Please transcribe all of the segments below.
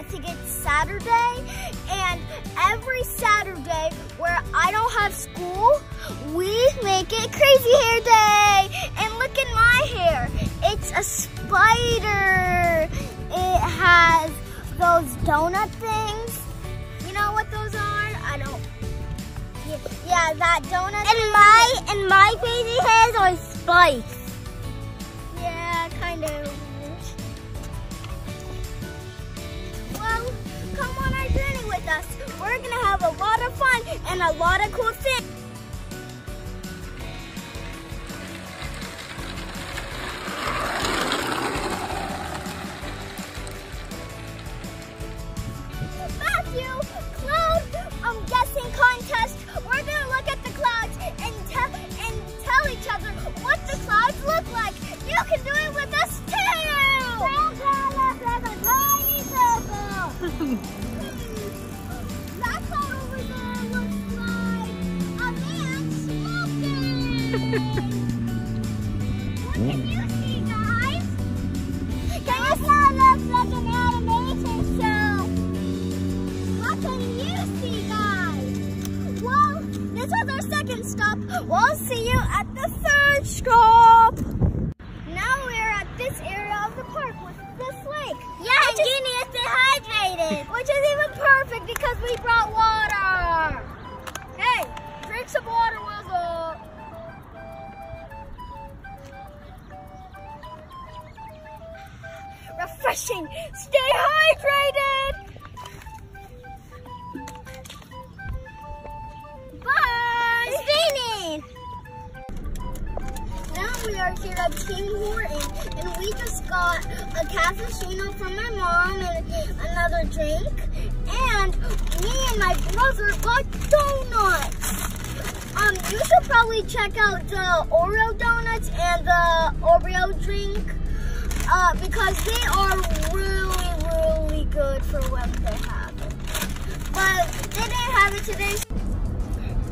I think it's Saturday. And every Saturday where I don't have school, we make it crazy hair day. And look at my hair. It's a spider. It has those donut things. You know what those are? I don't. Yeah, that donut. And my and my crazy hairs are spikes. And a lot of cool things. Matthew, cloud smoking. what can you see, guys? Can you That looks like an animation show. What can you see, guys? Well, this was our second stop. We'll see you at the third stop. Now we're at this area of the park with this lake. Yeah, Which and is- you need to stay hydrated. Which is even perfect because we brought water. Hey, drink some water, Refreshing. Stay hydrated. Bye. It's raining. Now we are here at Tim Horton, and we just got a cappuccino from my mom and another drink. And me and my brother got donuts. Um, you should probably check out the Oreo donuts and the Oreo drink uh, because they are really, really good for when they have it. But they didn't have it today.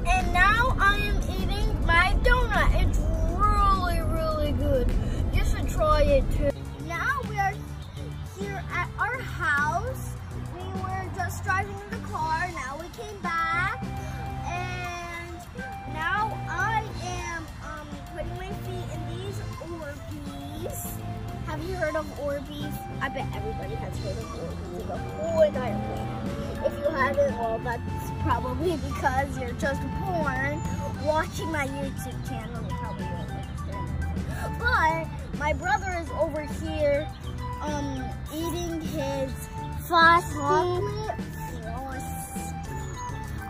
And now I am eating my donut. It's really, really good. You should try it too. Now we are here at our house. We were just driving Have you heard of Orbeez? I bet everybody has heard of Orbeez. The. If you haven't, well, that's probably because you're just born watching my YouTube channel. Probably. But my brother is over here, um, eating his Frosty.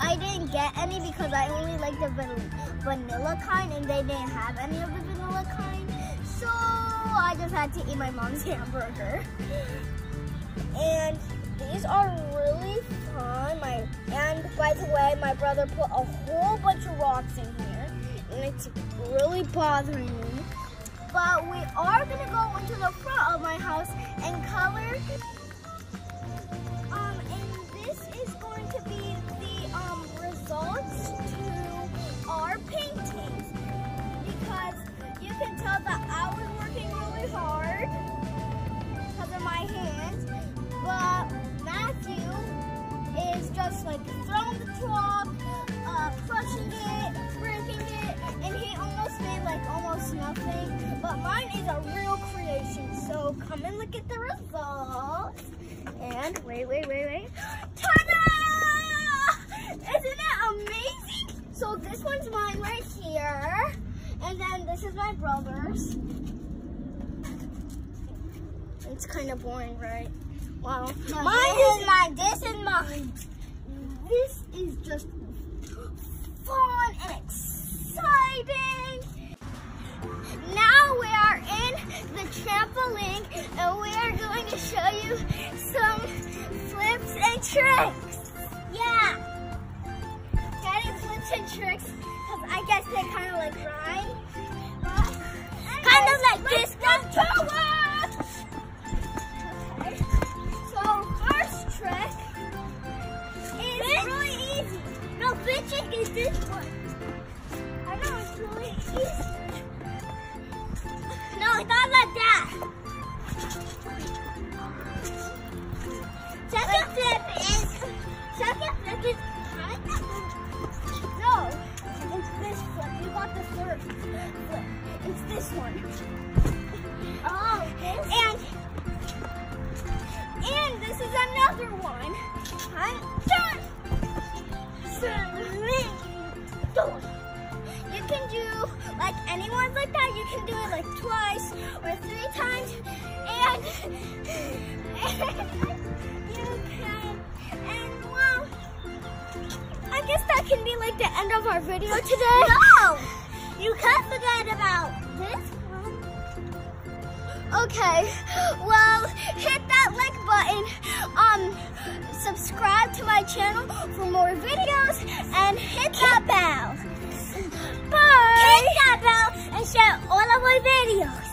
I didn't get any because I only like the van- vanilla kind and they didn't have any of the vanilla kind. So I just had to eat my mom's hamburger. And these are really fun. My and by the way, my brother put a whole bunch of rocks in here and it's really bothering me. But we are gonna go into the front of my house and color um, and this is going to be the um, results to a real creation, so come and look at the results. And wait, wait, wait, wait. Ta-da! Isn't it amazing? So this one's mine right here. And then this is my brother's. It's kind of boring, right? Wow. No, mine this is mine. This is mine. This is just to show you some flips and tricks. Yeah. Getting flips and tricks because I guess they kind of like rhyme. Kind of like this. go to work. Okay. So first trick is really easy. No, trick is this one? I know it's really easy. No, it's this flip. You got the third flip. It's this one. Oh, and and this is another one. I'm. You can do like anyone's like that. You can do it like twice or three times and, you can. And well, I guess that can be like the end of our video today. No! You can't forget about this one. Okay, well, hit that like button, um, subscribe to my channel for more videos, and hit that bell. Bye! Hit that bell and share all of my videos.